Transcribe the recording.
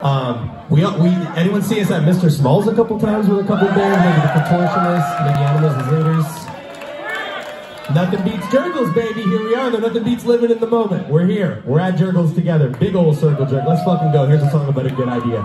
Um, we, we anyone see us at Mr. Smalls a couple times with a couple bands, maybe the Contortionists, maybe Animals and Zingers. Nothing beats Jergel's, baby. Here we are. Though nothing beats living in the moment. We're here. We're at Jergel's together. Big old circle jerk. Let's fucking go. Here's a song about a good idea.